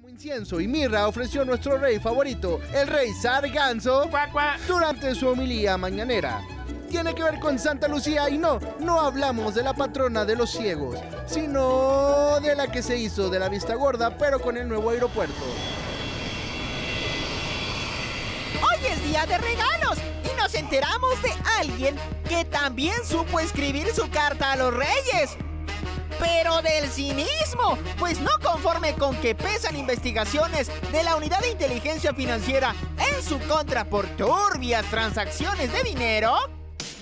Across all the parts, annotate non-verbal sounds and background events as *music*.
Como incienso y mirra ofreció nuestro rey favorito, el rey Sarganzo, durante su homilía mañanera. Tiene que ver con Santa Lucía y no, no hablamos de la patrona de los ciegos, sino de la que se hizo de la vista gorda, pero con el nuevo aeropuerto. Hoy es día de regalos y nos enteramos de alguien que también supo escribir su carta a los reyes. Pero del cinismo, pues no conforme con que pesan investigaciones de la Unidad de Inteligencia Financiera en su contra por turbias transacciones de dinero,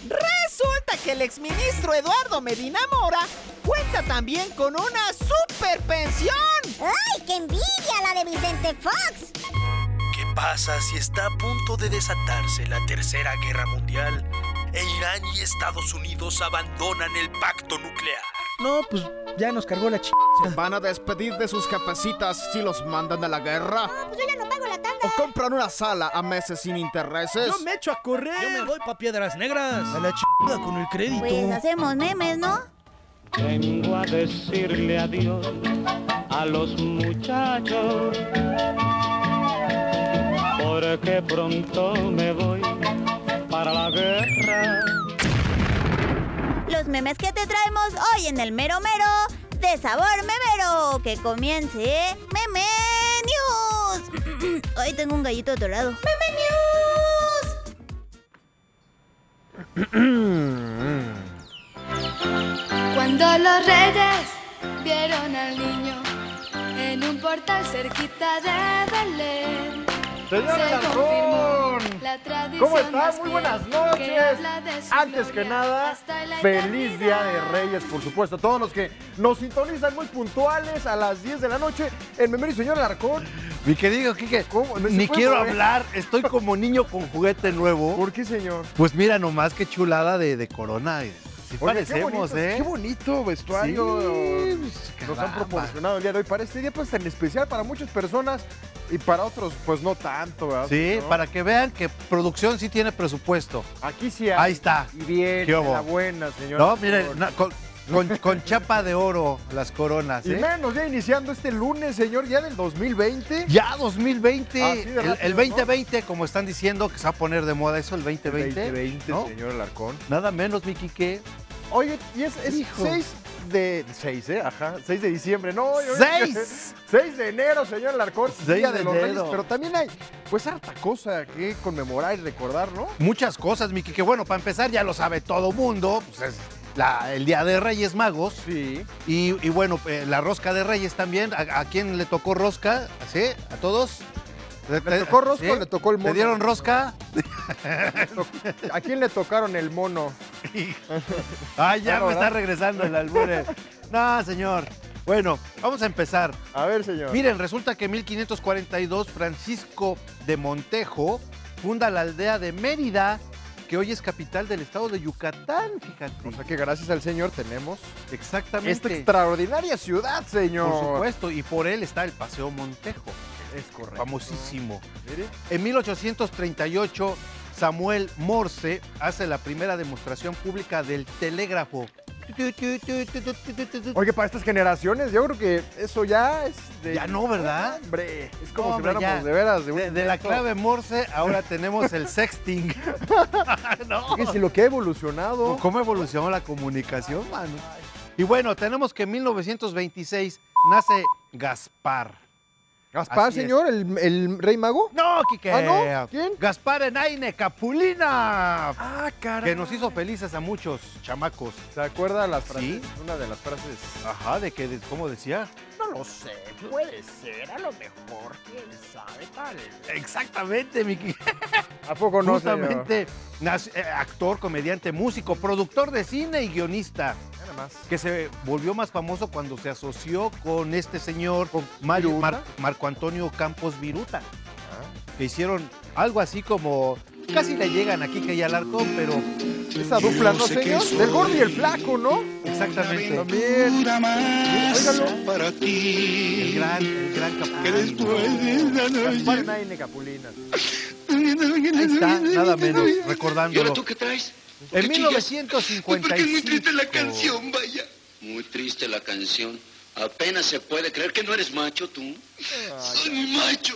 resulta que el exministro Eduardo Medina Mora cuenta también con una super pensión. ¡Ay, qué envidia la de Vicente Fox! ¿Qué pasa si está a punto de desatarse la Tercera Guerra Mundial e Irán y Estados Unidos abandonan el pacto nuclear? No, pues ya nos cargó la ch... ¿Se van a despedir de sus capecitas si los mandan a la guerra? No, pues yo ya no pago la tanda. ¿O compran una sala a meses sin intereses? Yo me echo a correr. Yo me voy pa' Piedras Negras. A la ch... con el crédito. Pues hacemos memes, ¿no? Vengo a decirle adiós a los muchachos, porque pronto me voy para la guerra. Los memes que te traemos hoy en el mero mero de sabor memero. Que comience Meme News. *clears throat* Hoy tengo un gallito atorado. Meme News. *clears throat* Cuando los reyes vieron al niño en un portal cerquita de Belén. Señor se confirmó ¿cómo estás? Muy buenas noches. Antes que nada, feliz Día de. Reyes, por supuesto. A todos los que nos sintonizan muy puntuales a las 10 de la noche en Memoria y Señor Alarcón. Mi querido Quique, ¿Cómo? ¿Se ni quiero mover? hablar, estoy como niño con juguete nuevo. ¿Por qué, señor? Pues mira nomás qué chulada de, de corona. Sí Oye, qué parecemos, bonito, ¿eh? Qué bonito vestuario Sí, pues, nos han proporcionado el día de hoy para este día pues tan especial para muchas personas y para otros pues no tanto, ¿verdad? Sí, ¿No? para que vean que producción sí tiene presupuesto. Aquí sí hay. Ahí está. Y bien, la buena, señor. No, miren, con, con- chapa de oro las coronas, Y ¿eh? menos ya iniciando este lunes, señor, ya del 2020. Ya 2020, Así de el, rápido, el ¿no? 2020, como están diciendo que se va a poner de moda eso, el 2020. 2020, ¿no? señor Alarcón. Nada menos, mi Quique. Oye, y es, es Hijo. 6 de... 6, ¿eh? Ajá, 6 de diciembre. No, yo- ¡Seis! 6 de enero, señor Alarcón. Seis Día de de los enero. Reyes. Pero también hay, pues, harta cosa que conmemorar y recordar, ¿no? Muchas cosas, mi Quique. Bueno, para empezar, ya lo sabe todo mundo. Pues es la- el Día de Reyes Magos. Sí. Y, y bueno, eh, la rosca de Reyes también. ¿A, a quién le tocó rosca? ¿Sí? ¿A todos? ¿Le tocó rosca ¿Sí? o le tocó el mono? ¿Te dieron rosca? *laughs* ¿A quién le tocaron el mono? *laughs* Ay, ya me está regresando el albure. No, señor. Bueno, vamos a empezar. A ver, señor. Miren, resulta que en 1542 Francisco de Montejo funda la aldea de Mérida, que hoy es capital del estado de Yucatán, fíjate. O sea que gracias al señor tenemos Exactamente. esta extraordinaria ciudad, señor. Por supuesto, y por él está el Paseo Montejo, Es correcto. famosísimo. En 1838, Samuel Morse hace la primera demostración pública del telégrafo. Oye, para estas generaciones, yo creo que eso ya es de... Ya no, ¿verdad? Hombre, es como No, si habláramos ya. de veras de un De, de la clave Morse, ahora *laughs* tenemos el sexting. *laughs* no. Fíjese lo que ha evolucionado. ¿Cómo evolucionó la comunicación, mano? Y bueno, tenemos que en 1926 nace Gaspar. Gaspar, Así señor, el, el rey mago. No, Quique. ¿Ah, no? ¿Quién? Gaspar Enaine Capulina. Ah, caray. Que nos hizo felices a muchos chamacos. ¿Se acuerda las frases? Sí. Una de las frases. Ajá, de que, de- ¿cómo decía? No lo sé, puede ser, a lo mejor, quién sabe, tal. Exactamente, Miki. ¿A poco no, Justamente, nac- eh, actor, comediante, músico, productor de cine y guionista. Señor? Nada más. que se volvió más famoso cuando se asoció con este señor, con Mario? Mar- Marco Antonio Campos Viruta, Ah. que hicieron algo así como, casi le llegan aquí que ya Alarcón, pero Esa dupla, ¿no, señor? Del gordo y el flaco, ¿no? exactamente, También. Óigalo. para ti. el gran, el gran Capulina. Gaspar Naine Capulina. Ahí está, nada menos, ¿Y ahora recordándolo. tú qué traes? ¿Por En qué chillas? 1955. Porque es muy triste la canción, vaya. Muy triste la canción. Apenas se puede creer que no eres macho tú. Soy muy macho.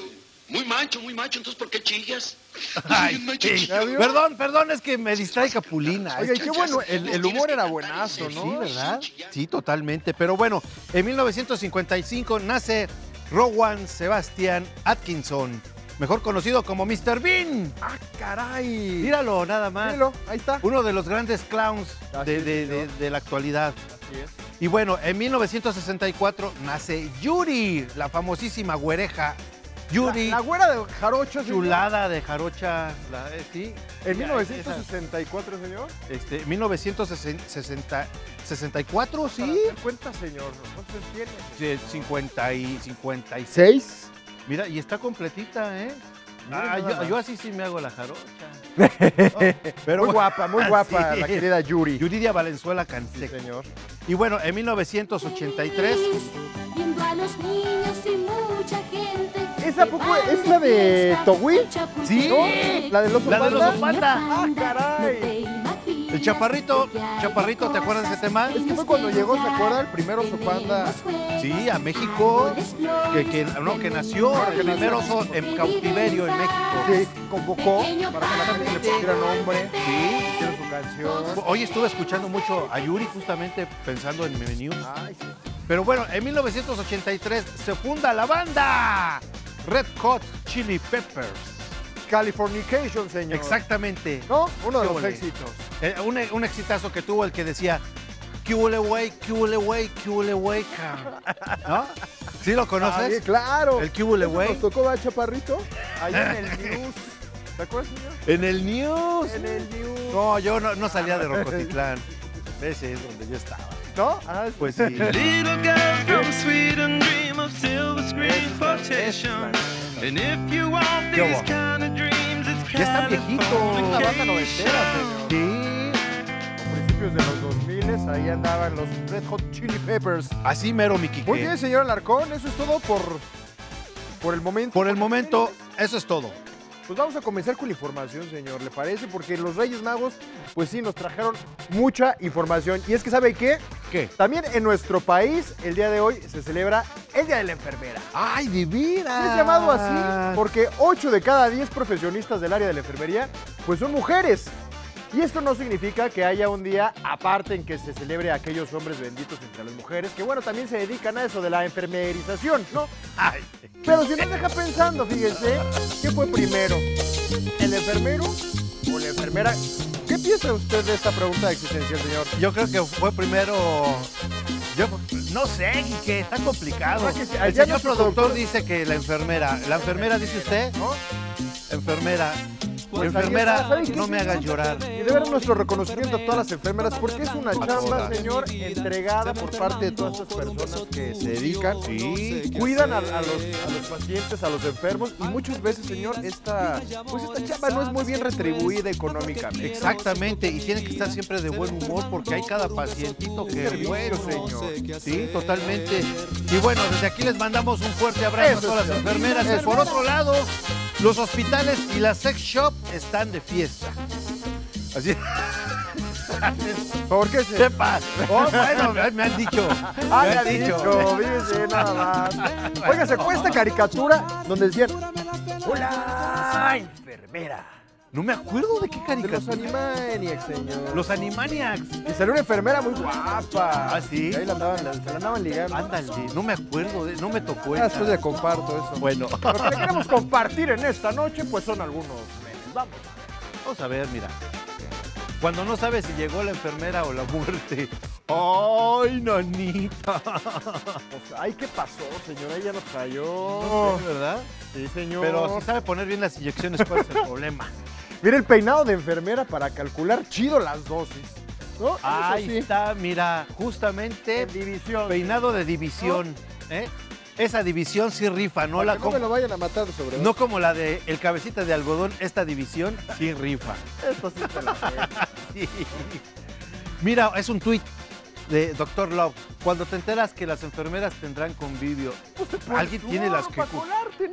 Muy macho, muy macho. Entonces, ¿por qué chillas? *laughs* Ay, Soy macho. sí. Perdón, perdón, es que me distrae Capulina. Es qué bueno, el, el humor era buenazo, Sí, ¿no? ¿verdad? Sí, totalmente. Pero bueno, en 1955 nace Rowan Sebastian Atkinson, mejor conocido como Mr. Bean. ¡Ah, caray! Míralo, nada más. Míralo, ahí está. Uno de los grandes clowns de, es, de- señor. de- de la actualidad. Así es. Y bueno, en 1964 nace Yuri, la famosísima güereja. Yuri, La, la güera de Jarocho, señor. chulada de jarocha. la- eh, sí. En Ya, 1964, señor. Este, 1964, sí. Para hacer cuenta, señor. ¿Cuántos años tiene? Sí, 50 y 56. Mira, y está completita, ¿eh? Ah, yo, así sí me hago la jarocha. *laughs* muy guapa, muy guapa *laughs* Sí. la querida Yuri. Yuridia Valenzuela Sí, Canseco. señor. Y bueno, en 1983, Viendo a los niños y mucha gente. ¿Esa poco es la de Togui? Sí. ¿No? ¿La La del panda? oso panda. ¡Ah, caray! El chaparrito, chaparrito, ¿te acuerdas de ese tema? Es que fue cuando llegó, ¿se acuerda? El primer oso panda. Sí, a México, que, que- no, que nació el primer oso en cautiverio en México. Se convocó para que la gente le pusiera nombre, Sí. hiciera su canción. Hoy estuve escuchando mucho a Yuri justamente pensando en News. Ay, sí. Pero bueno, en 1983 se funda la banda Red Hot Chili Peppers. Californication, señor. Exactamente. ¿No? Uno de los ole. éxitos. Eh, un, un exitazo que tuvo el que decía ¿Qué huele, güey? ¿Qué huele, güey? ¿Qué huele, güey? ca-?" *laughs* ¿No? ¿Sí lo Ah, conoces? bien, claro. El ¿Qué huele, ¿Eso güey? Nos tocó ver Chaparrito allá en el *laughs* News. ¿Te acuerdas, señor? En el News. En el News. No, yo no, no salía de Rocotitlán. Ese es donde yo estaba. ¿No? Ah, Pues sí. Little girls from Sweden dream of silver screen quotation. And if you want ¿Qué these hubo? kind of dreams, it's Ya está viejito. Es una banda noventera, señor. Sí. A principios de los 2000 ahí andaban los Red Hot Chili Peppers. Así mero, mi Quique. Muy bien, señor Alarcón. Eso es todo por, por el momento. Por el momento, eso es todo. Pues vamos a comenzar con la información, señor, ¿le parece? Porque los Reyes Magos, pues sí, nos trajeron mucha información. Y es que, ¿sabe qué? ¿Qué? También en nuestro país, el día de hoy, se celebra el Día de la Enfermera. ¡Ay, divina! Es llamado así porque 8 de cada 10 profesionistas del área de la enfermería, pues son mujeres. Y esto no significa que haya un día aparte en que se celebre a aquellos hombres benditos entre las mujeres, que bueno, también se dedican a eso de la enfermerización, ¿no? Ay. Pero si nos deja pensando, fíjense, ¿qué fue primero? ¿El enfermero o la enfermera? ¿Qué piensa usted de esta pregunta existencial, señor? Yo creo que fue primero. Yo no sé, que está complicado. Ah, que sí, El señor productor productor- dice que la enfermera. ¿La enfermera dice usted? ¿No? Enfermera. Pues enfermera, está. ¿Saben qué, no me hagas llorar. Y de ver nuestro reconocimiento a todas las enfermeras, porque es una chamba, señor, entregada por parte de todas estas personas que se dedican, Sí. cuidan a, a los, a los pacientes, a los enfermos, y muchas veces, señor, esta, pues esta chamba no es muy bien retribuida económicamente. Exactamente, y tiene que estar siempre de buen humor porque hay cada pacientito que es bueno, señor. Sí, totalmente. Y bueno, desde aquí les mandamos un fuerte abrazo Eso a todas las enfermeras. Y por otro lado, los hospitales y la sex shop están de fiesta. Así. *laughs* ¿Por qué se...? Sepas. Oh, bueno, me- han dicho. Ah, me han ha dicho, fíjese nada más. Oiga, se fue esta caricatura donde decían, hola, enfermera. No me acuerdo de qué De los caricatura. Animaniacs, señor. Los Animaniacs. Y salió una enfermera muy guapa. ¿Ah, sí? Y ahí la andaban, la, la andaban ligando. Ándale, no me acuerdo, de- no me tocó Ah, esa. después le comparto eso. Bueno, Lo que le queremos compartir en esta noche, pues son algunos memes. Vamos. vamos a ver, mira. Cuando no sabes si llegó la enfermera o la muerte. ¡Ay, nanita! O *laughs* sea, ay, ¿qué pasó, señor? Ella nos cayó. No ¿verdad? Sí, señor. Pero si sabe poner bien las inyecciones, ¿cuál es el problema? *laughs* Mira el peinado de enfermera para calcular chido las dosis. ¿No? Ahí sí. está, mira, justamente En división. peinado de división. ¿eh? Esa división sí rifa, no Para la que no como, me lo vayan a matar sobre no como la de el cabecita de algodón, esta división sí rifa. Esto sí te lo. *laughs* Sí. Mira, es un tuit de Dr. Love. Cuando te enteras que las enfermeras tendrán convivio, ¿alguien tiene las que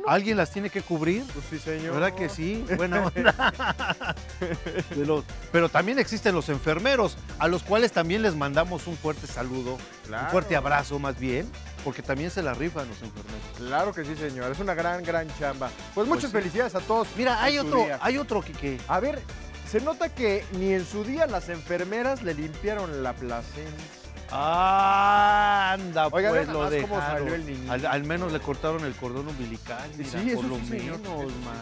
¿Alguien las tiene que cubrir? Pues sí, señor. ¿Verdad que sí? Buena *laughs* onda. Los- pero también existen los enfermeros, a los cuales también les mandamos un fuerte saludo, un fuerte abrazo más bien. porque también se la rifan los enfermeros. Claro que sí, señor. Es una gran, gran chamba. Pues muchas sí. felicidades a todos. Mira, hay otro, día. hay otro que, A ver, se nota que ni en su día las enfermeras le limpiaron la placenta. Ah, anda, Oiga, pues lo nomás cómo dejaron. salió el niñito. Al, al menos le cortaron el cordón umbilical, mira, Sí, eso por lo sí, menos, man.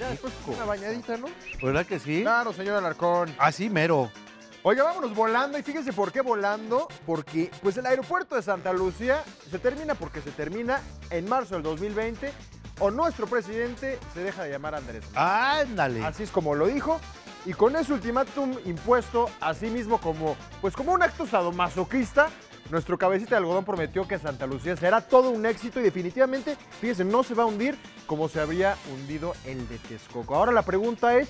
Ya después una bañadita, ¿no? ¿Verdad que sí? Claro, señor Alarcón. Así mero. Oiga, vámonos volando y fíjense por qué volando, porque pues el aeropuerto de Santa Lucía se termina porque se termina en marzo del 2020 o nuestro presidente se deja de llamar Andrés. Ándale. Así es como lo dijo y con ese ultimátum impuesto a sí mismo como pues como un acto sadomasoquista, nuestro cabecita de algodón prometió que Santa Lucía será todo un éxito y definitivamente, fíjense, no se va a hundir como se había hundido el de Texcoco. Ahora la pregunta es,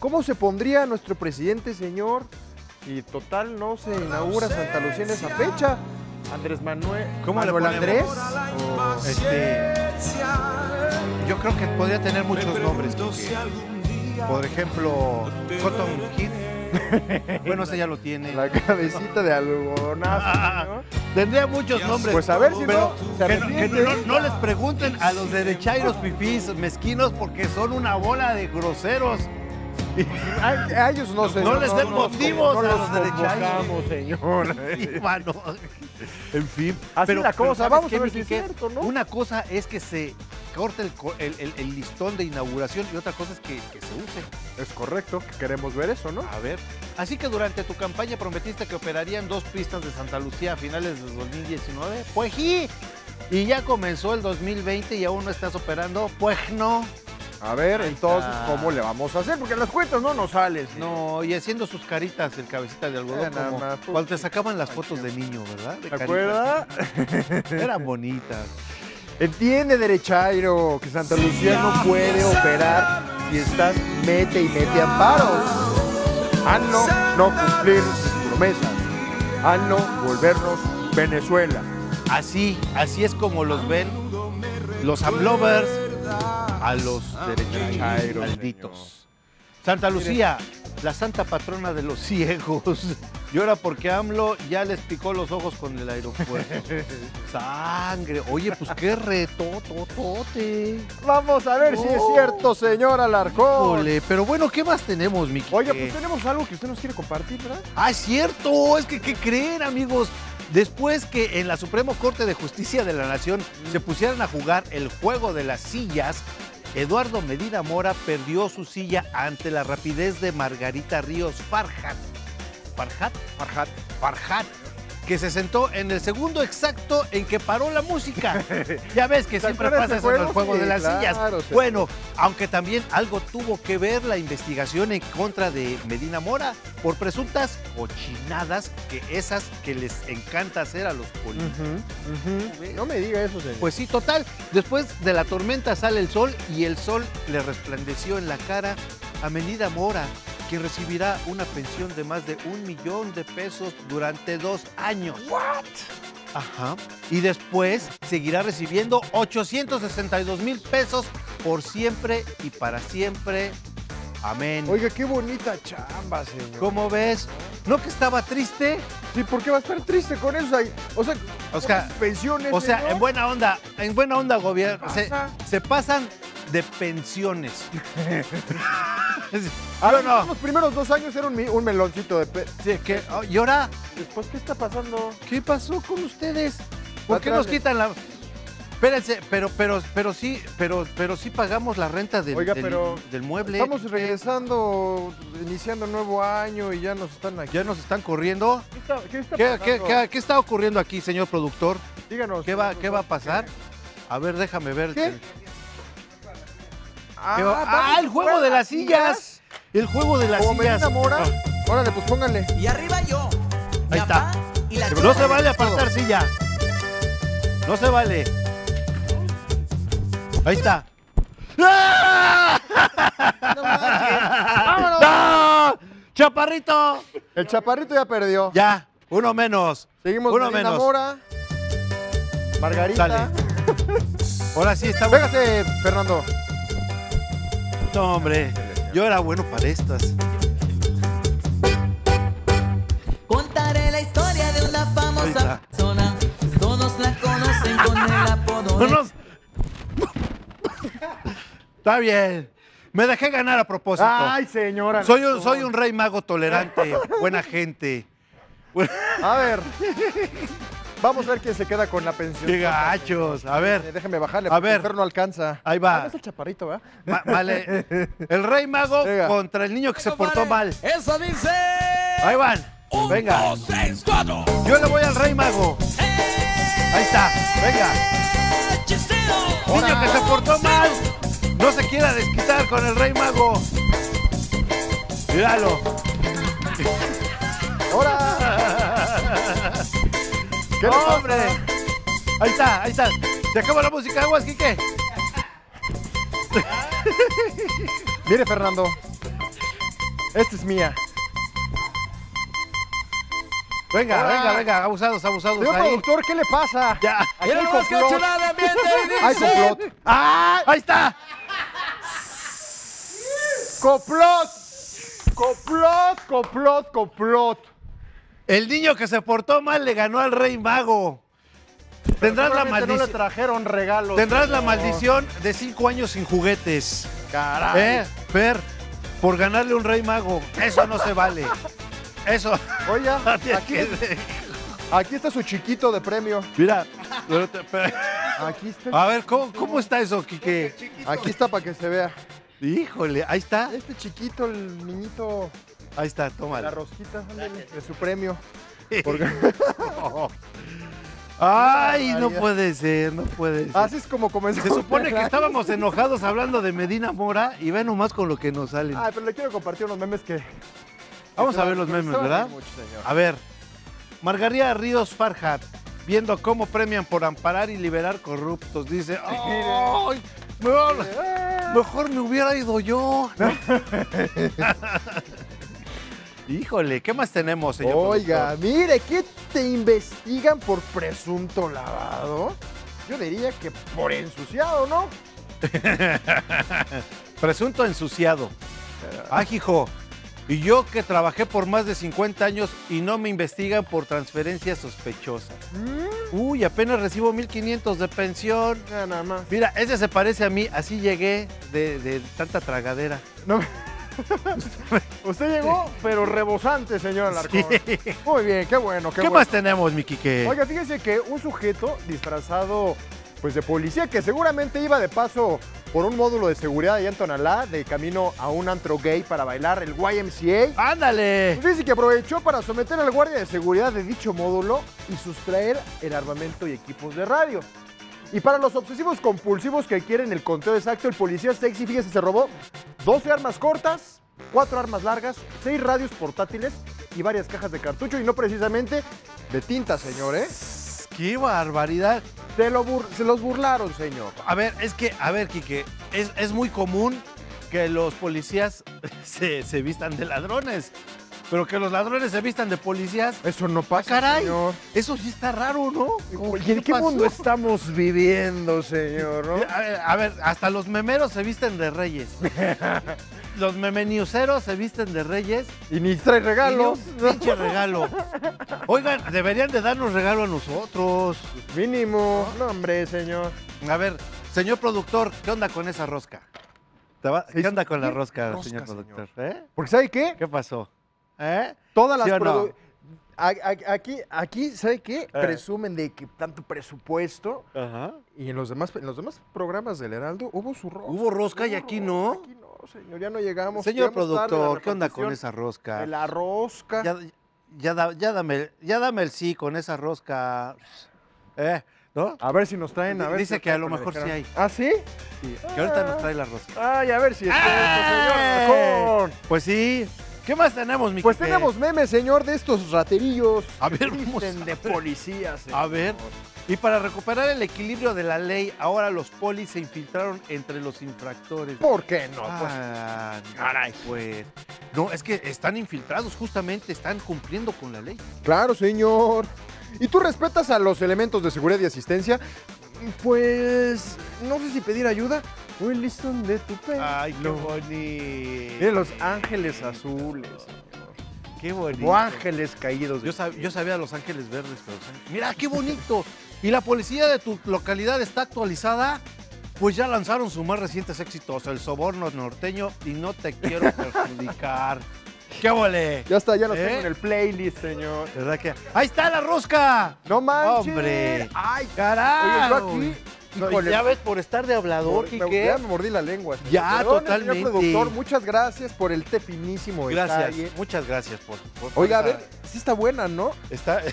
¿cómo se pondría nuestro presidente, señor? Y total no se inaugura Santa Lucía en esa fecha. Andrés Manuel, ¿Cómo le Manuel ponemos? Andrés. o- Este, yo creo que podría tener muchos nombres. porque, por ejemplo, Cotton Kid. *laughs* bueno, ese ya lo tiene. La cabecita de algodonazo, señor. Tendría muchos nombres. Pues a ver si pero no se que, no- que arrepiente. no, no les pregunten a los derechairos fifís mezquinos porque son una bola de groseros. *laughs* A, a ellos no se No les den motivos no a los derechairos. señor. *laughs* En fin. Así la cosa, ¿sabes vamos a ver si es cierto, ¿no? Una cosa es que se corte el, el- el- listón de inauguración y otra cosa es que, que se use. Es correcto, que queremos ver eso, ¿no? A ver. Así que durante tu campaña prometiste que operarían dos pistas de Santa Lucía a finales de 2019. Pues sí. Y ya comenzó el 2020 y aún no estás operando. Pues no. A ver, entonces. ¿cómo le vamos a hacer? Porque las cuentas no nos salen. No, y haciendo sus caritas el cabecita de algodón Eh, como pues, cuando te sacaban las fotos de niño, ¿verdad? De ¿Te acuerdas? *laughs* Eran bonitas. Entiende, derechairo, que Santa Lucía no puede operar si estás mete y mete amparos. A no, no cumplir sus promesas. A no volvernos Venezuela. Así, así es como los ven los amlovers a los derechairos malditos. Santa Lucía, la santa patrona de los ciegos. Llora porque AMLO ya les picó los ojos con el aeropuerto. *laughs* Sangre. Oye, pues qué reto, totote. Vamos a ver si es cierto, señor Alarcón. Ole, pero bueno, ¿qué más tenemos, Miki? Oiga, pues tenemos algo que usted nos quiere compartir, ¿verdad? Ah, es cierto, es que ¿qué creen, amigos? Después que en la Suprema Corte de Justicia de la Nación se pusieran a jugar el juego de las sillas, Eduardo Medina Mora perdió su silla ante la rapidez de Margarita Ríos Farhat. Farhat, Farhat, Farhat, que se sentó en el segundo exacto en que paró la música. *laughs* Ya ves que ¿Se siempre pasa eso en el juego? Sí, de las claro, sillas. sí. Bueno, aunque también algo tuvo que ver la investigación en contra de Medina Mora por presuntas cochinadas que esas que les encanta hacer a los políticos. No me diga eso, señor. Pues sí, total. Después de la tormenta sale el sol y el sol le resplandeció en la cara a Medina Mora, quien recibirá una pensión de más de un millón de pesos durante dos años. ¿What? Ajá. Y después seguirá recibiendo 862 mil pesos por siempre y para siempre. Amén. Oiga, qué bonita chamba, señor. ¿Cómo ves? ¿No que estaba triste? Sí, ¿por qué va a estar triste con eso? ahí? O sea, O sea, pensiones. O sea, señor? en buena onda, en buena onda gobierno, se, se pasan de pensiones. A *laughs* ver, no. los primeros dos años era un, un meloncito de pe... Sí, que, oh, ¿Y ahora Después, ¿qué está pasando? qué pasó con ustedes? ¿Por qué nos de- quitan la...? Espérense, pero, pero, pero sí, pero, pero sí pagamos la renta del, Oiga, del- pero del mueble. Estamos regresando, iniciando nuevo año y ya nos están aquí. Ya nos están corriendo. ¿Qué está, qué está ¿Qué, pasando? qué- qué- qué está ocurriendo aquí, señor productor? Díganos. ¿Qué va, qué va a pasar? A ver, déjame ver. ¿Qué? ¿Qué Ah, va- ¿vamos ¡Ah, el juego de las sillas! El juego de las Como sillas. Medina Mora. Ah. Órale, pues pónganle. Y arriba yo. Ahí está. Y la No se vale apartar silla. No se vale. Ahí está. ¡Ah! ¡Vámonos! *laughs* ¡No! ¡Chaparrito! El chaparrito ya perdió. Ya, uno menos. Seguimos uno menos. Mora. Margarita. Dale. *laughs* Ahora sí estamos. Pégate, Fernando. No, hombre. Yo era bueno para estas. Contaré la historia de una famosa está. persona. Todos la Vámonos. Está bien. Me dejé ganar a propósito. Ay, señora. soy, un, soy un rey mago tolerante, buena gente. A ver. Vamos a ver quién se queda con la pensión. Qué gachos. A ver. Eh, Déjeme bajarle, A ver. el no alcanza. Ahí va. Ah, es el chaparrito, ¿verdad? Va- vale. *laughs* El rey mago Venga. contra el niño que se portó mal. Eso dice. Ahí van. Venga. Yo le voy al rey mago. Ahí está. Venga. Niño que se portó mal. No se quiera desquitar con el rey mago. Míralo. ¡Ahora! ¿Qué? ¡Hombre! Ahí está, ahí está. Se acabó la música, aguas, Quique. *laughs* Mire, Fernando. Esta es mía. Venga, Ahora. venga, venga. Abusados, abusados Señor ahí. productor, ¿qué le pasa? Ya. Aquí Mira hay complot. chulada de Hay complot. ¡Ah! Ahí está. ¡Complot! ¡Complot, complot, complot! El niño que se portó mal le ganó al rey mago. Tendrás la Seguramente no le maldición. trajeron regalos. Tendrás la maldición de cinco años sin juguetes. Caray. ¿Eh? Fer, por ganarle un rey mago. Eso no se vale. Eso. *laughs* *laughs* Tienes aquí, aquí está su chiquito de premio. Mira. pero te- pero- Aquí está. A ver, ¿cómo, cómo está eso, Quique? Aquí está para que se vea. Híjole, ahí está. Este chiquito, el niñito, Ahí está, la tómalo. rosquita, ándale, de su premio. Porque- *laughs* Ay, no puede ser, no puede ser. Así es como comenzó. Se supone que *laughs* estábamos enojados hablando de Medina Mora y ve nomás con lo que nos salen. Ay, pero le quiero compartir unos memes que. Vamos a ver los memes, ¿verdad? reír mucho, señor. A ver, Margarita Ríos Farhat, viendo cómo premian por amparar y liberar corruptos, dice, ¡ay! Mejor, mejor me hubiera ido yo. *laughs* Híjole, ¿qué más tenemos, señor? Oiga, mire, ¿qué te investigan por presunto lavado? Yo diría que por ensuciado, ¿no? *laughs* Presunto ensuciado. Ah, hijo. Y yo que trabajé por más de 50 años y no me investigan por transferencias sospechosas. Uy, apenas recibo 1500 de pensión. Nada más. Mira, ese se parece a mí, así llegué de, de tanta tragadera. No. *laughs* Usted llegó, pero rebosante, señor Alarcón. Sí. Muy bien, qué bueno, qué, ¿Qué, bueno. más tenemos, mi Quique? Oiga, fíjese que un sujeto disfrazado pues de policía que seguramente iba de paso por un módulo de seguridad allá en Tonalá, de camino a un antro gay para bailar el YMCA. ¡Ándale! Pues dice que aprovechó para someter al guardia de seguridad de dicho módulo y sustraer el armamento y equipos de radio. Y para los obsesivos compulsivos que quieren el conteo exacto, el policía sexy, fíjese, se robó 12 armas cortas, 4 armas largas, 6 radios portátiles y varias cajas de cartucho y no precisamente de tinta, señor, ¿eh? ¡Qué barbaridad! Se, lo bur- se los burlaron, señor. A ver, es que, a ver, Quique, es, es muy común que los policías *laughs* se, se vistan de ladrones. Pero que los ladrones se vistan de policías. Eso no pasa, caray! señor. Eso sí está raro, ¿no? ¿Y en qué pasó? mundo estamos viviendo, señor? ¿no? A ver, a ver, hasta los memeros se visten de reyes. *laughs* Los memeniuseros se visten de reyes. Y ni trae regalos. Y ni un pinche regalo. Oigan, deberían de darnos regalo a nosotros. Mínimo. No, hombre, señor. A ver, señor productor, ¿qué onda con esa rosca? ¿Te va- ¿Qué onda con la ¿qué rosca, rosca, señor señor? productor? ¿Eh? Porque ¿sabe qué? ¿Qué pasó? ¿Eh? Todas las ¿Sí no? Aquí, aquí, ¿sabe qué? Presumen de que tanto presupuesto. Ajá. Y en los demás, en los demás programas del Heraldo hubo su rosca. Hubo rosca y aquí rosca, no. Aquí no, señor, ya no llegamos. Señor productor, ¿qué onda con esa rosca? de la rosca. Ya, ya, da- ya dame, ya dame el sí con esa rosca. ¿Eh? ¿No? A ver si nos traen, a ver. Dice si que a lo mejor sí hay. ¿Ah, sí? Sí, que ahorita nos trae la rosca. Ay, a ver si es cierto, señor ¡Ay! Alarcón. Pues sí. ¿Qué más tenemos, mi Pues tenemos memes, señor, de estos raterillos. A ver, vamos a de policías. A ver. Y para recuperar el equilibrio de la ley, ahora los polis se infiltraron entre los infractores. ¿Por qué no? Pues, Ah, caray, pues. No, es que están infiltrados, justamente, están cumpliendo con la ley. Claro, señor. ¿Y tú respetas a los elementos de seguridad y asistencia? Pues no sé si pedir ayuda. Listo de tu pelo. Ay, qué bonito. Mire los ángeles azules, señor. Qué bonito. O ángeles caídos. de Yo, sab- yo sabía los ángeles verdes, pero... Mira, qué bonito. y la policía de tu localidad está actualizada, pues ya lanzaron sus más recientes éxitos, El Soborno Norteño y No Te Quiero *laughs* Perjudicar. ¡Qué vole! Ya está, ya lo ¿Eh? tengo en el playlist, señor. ¿Verdad que? ¡Ahí está la rosca! ¡No manches! ¡Hombre! ¡Ay, ¡Caray! Oye, yo aquí... híjole, ya ves por estar de hablador, me- Quique. Ya me mordí la lengua. señor. Ya, totalmente. Señor productor, muchas gracias por el té finísimo Gracias, detalle. muchas gracias por... por- por Oiga, a esa- ver, sí está buena, ¿no? Está... *laughs*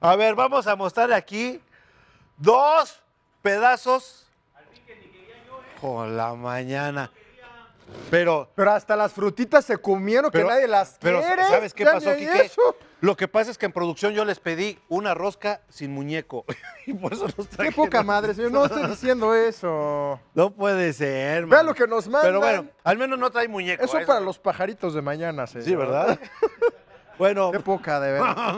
a ver, vamos a mostrarle aquí dos pedazos con la mañana. Pero, Pero hasta las frutitas se comieron pero, que nadie las pero quiere. ¿sabes qué pasó, Quique? eso. Lo que pasa es que en producción yo les pedí una rosca sin muñeco. *laughs* y por eso nos Qué trajeron. poca madre, señor. No estoy diciendo eso. No puede ser, Vea mano. lo que nos mandan. Pero bueno, al menos no trae muñeco. Eso ¿eh? para los pajaritos de mañana, señor. Sí, ¿verdad? *laughs* bueno, Qué poca, de verdad.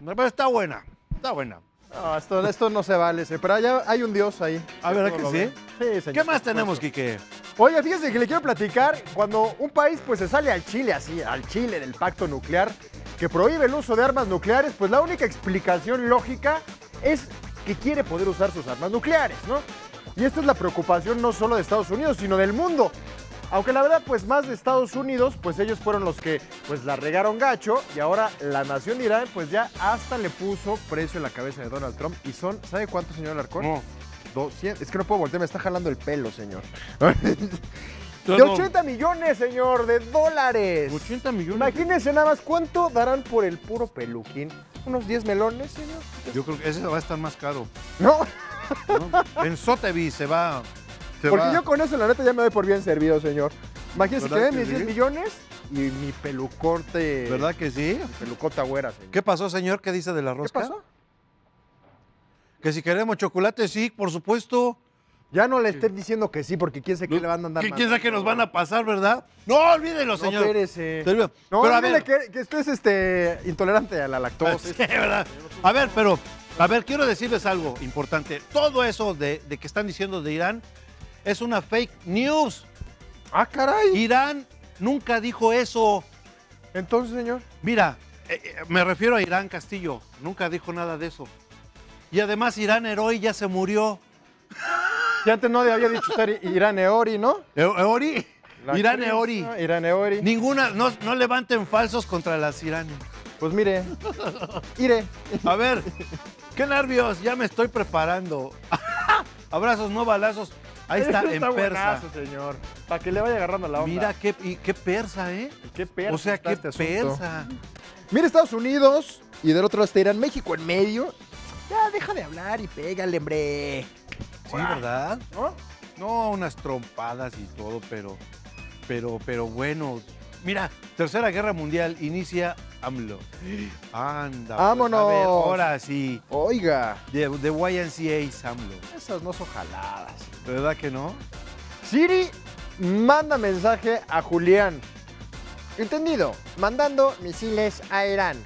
*laughs* pero está buena, está buena. No, esto, esto no se vale, señor. Pero allá hay un dios ahí. A ver, ¿a todo que sí? ve. Sí, señor. ¿Qué más tenemos. Quique? Oiga, fíjese que le quiero platicar cuando un país pues se sale al Chile así, al Chile del pacto nuclear, que prohíbe el uso de armas nucleares, pues la única explicación lógica es que quiere poder usar sus armas nucleares, ¿no? Y esta es la preocupación no solo de Estados Unidos, sino del mundo. Aunque la verdad, pues más de Estados Unidos, pues ellos fueron los que pues la regaron gacho y ahora la nación de Irán pues ya hasta le puso precio en la cabeza de Donald Trump y son, ¿sabe cuánto, señor Alarcón? No. 200, es que no puedo voltear, me está jalando el pelo, señor. *laughs* De no. 80 millones, señor, de dólares. 80 millones. Imagínense nada más cuánto darán por el puro peluquín. ¿Unos 10 melones, señor? Yo creo que ese va a estar más caro. No, ¿no? En Sotheby's se va. se porque va- yo con eso, la neta, ya me doy por bien servido, señor. Imagínense que ¿Verdad den mis 10 sí? millones y mi pelucorte. ¿Verdad que sí? Mi pelucota güera, señor. ¿Qué pasó, señor? ¿Qué dice de la ¿Qué rosca? pasó? Que si queremos chocolate, sí, por supuesto. Ya no le estén diciendo que sí, porque quién sabe qué le van a andar ¿Qué- ¿Quién sabe qué nos van a pasar, verdad? No, olvídelo, No, señor. espérese. Te olvido. No, Pero a ver, que, que usted es este, intolerante a la lactosa. *laughs* Sí, ¿verdad? A ver, pero, a ver, quiero decirles algo importante. Todo eso de, de que están diciendo de Irán es una fake news. Ah, caray. Irán nunca dijo eso. Entonces, señor. Mira, eh, eh, me refiero a Irán Castillo. Nunca dijo nada de eso. Y además Irán Heroi ya se murió. Si antes no había dicho usted Irán Eori, ¿no? E- Eori. La Irán actriz, Eori. ¿no? Irán Eori. Ninguna, no, no levanten falsos contra las iraníes. Pues mire, iré. A ver, qué nervios, ya me estoy preparando. *laughs* Abrazos, no balazos. Ahí está, en persa. buenazo, señor. Para que le vaya agarrando la onda. Mira qué, y qué persa, ¿eh? qué persa O sea, qué este persa. Mira Estados Unidos y del otro lado está Irán, México en medio. Ya, deja de hablar y pégale, hombre. Sí, ¿verdad? ¿No? No, unas trompadas y todo, pero, pero, pero bueno. Mira, Tercera Guerra Mundial inicia AMLO. Anda. pues, Vámonos. a ver, ahora sí. Oiga, De, de YNCA AMLO. esas no son jaladas. ¿Verdad que no? Siri manda mensaje a Julián. Entendido, mandando misiles a Irán.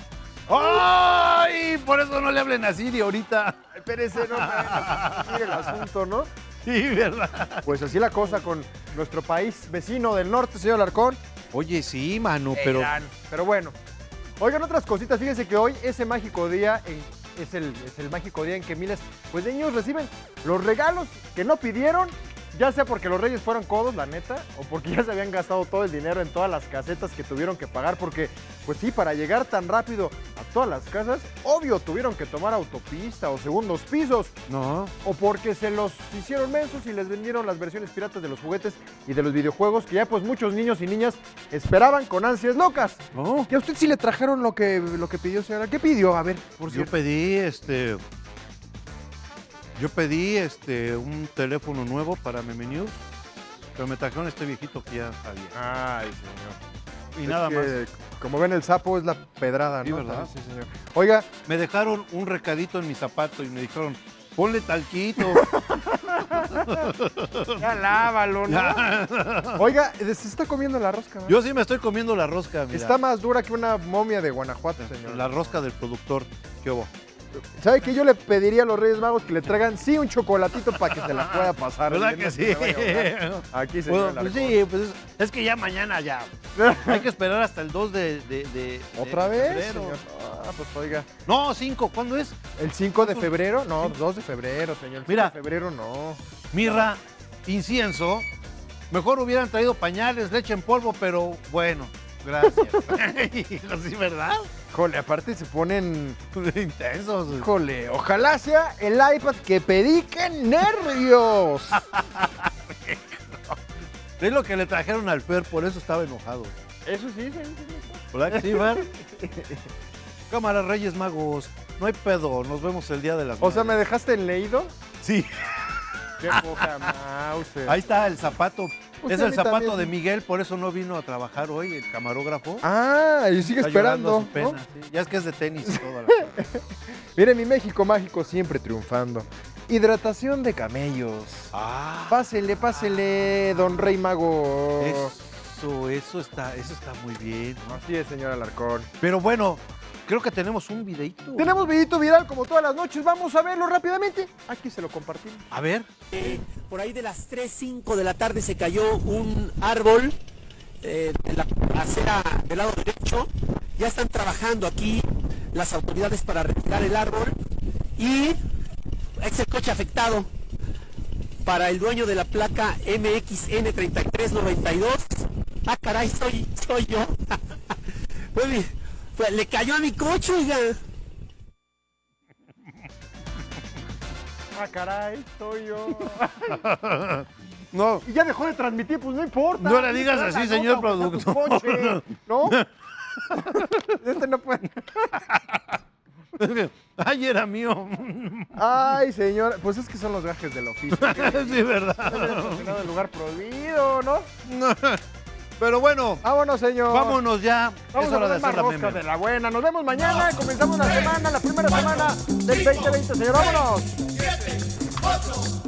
¡Ay! Por eso no le hablen a Siri ahorita. Espérese, no, mire el asunto, ¿no? Sí, ¿verdad? Pues así la cosa con nuestro país vecino del norte, señor Larcón. Oye, sí, Manu, pero. Irán. Pero bueno. Oigan, otras cositas. Fíjense que hoy ese mágico día es, el, es el mágico día en que miles pues, de niños reciben los regalos que no pidieron, ya sea porque los reyes fueron codos, la neta, o porque ya se habían gastado todo el dinero en todas las casetas que tuvieron que pagar, porque, pues sí, para llegar tan rápido a todas las casas, obvio tuvieron que tomar autopista o segundos pisos, No. o porque se los hicieron mensos y les vendieron las versiones piratas de los juguetes y de los videojuegos que ya pues muchos niños y niñas esperaban con ansias locas. No. ¿Y a usted sí le trajeron lo que, lo que pidió, señora? ¿Qué pidió? A ver, por Yo cierto. pedí este. Yo pedí este un teléfono nuevo para Meme News, pero me trajeron este viejito que ya había. Ay, señor. Y Es nada que, más. Como ven, el sapo es la pedrada, Sí, ¿no? ¿verdad? Sí, señor. Oiga, Me dejaron un recadito en mi zapato y me dijeron, ponle talquito. *laughs* ya lávalo, ¿no? *laughs* Oiga, se está comiendo la rosca, ¿verdad? Yo sí me estoy comiendo la rosca, mira. Está más dura que una momia de Guanajuato, señor. La rosca del productor. ¿Qué hubo? ¿Sabe qué? Yo le pediría a los Reyes Magos que le traigan, sí, un chocolatito para que se la pueda pasar. ¿Verdad que sí? Aquí se Bueno, pues sí, pues es, es que ya mañana ya. Hay que esperar hasta el 2 de, de- de- ¿Otra de vez? señor? Ah, pues oiga. No, 5, ¿cuándo es? ¿El 5 de febrero? No, 2 de febrero, señor. El Mira. 5 de febrero no. Mirra, incienso. Mejor hubieran traído pañales, leche en polvo, pero bueno, gracias. *laughs* Sí, ¿verdad? Híjole, aparte se ponen *laughs* intensos. Híjole, ojalá sea el iPad que pedí, ¡qué nervios! *laughs* Es lo que le trajeron al Fer, por eso estaba enojado. Eso sí, sí, ¿Verdad sí, Fer? *laughs* Cámara Reyes Magos, no hay pedo, nos vemos el día de las O sea, ¿me dejaste en leído? Sí. Qué poca mouse. Ahí está el zapato. Es el zapato también. de Miguel, por eso no vino a trabajar hoy, el camarógrafo. Ah, y sigue Está esperando. su pena, ¿no? sí. Ya es que es de tenis y todo. la- *laughs* Mire, mi México mágico siempre triunfando. Hidratación de camellos. Ah. Pásele, pásele, don Rey Mago. Eso, eso está, eso está muy bien. Así es, señor Alarcón. Pero bueno, creo que tenemos un videito. Tenemos videito viral como todas las noches. Vamos a verlo rápidamente. Aquí se lo compartimos. A ver. Por ahí de las 3, 5 de la tarde se cayó un árbol eh, en la acera del lado derecho. Ya están trabajando aquí las autoridades para retirar el árbol y es el coche afectado para el dueño de la placa MXN3392. Ah, caray, soy, soy yo. *laughs* Pues, mi- pues, le cayó a mi coche, oiga. Ah, caray, soy yo. *laughs* No. Y ya dejó de transmitir, pues no importa. No le digas así, señor productor. coche, ¿No? *laughs* *laughs* este no puede. Ay, era mío. Ay, señor, pues es que son los gajes del oficio. sí, verdad. Estacionado en lugar prohibido, ¿no? Pero bueno, Vámonos, señor. vámonos ya. Vamos es a de hacer la meme. de la buena. Nos vemos mañana. Comenzamos la semana, la primera semana del 2020, señor. Vámonos. 7, 8,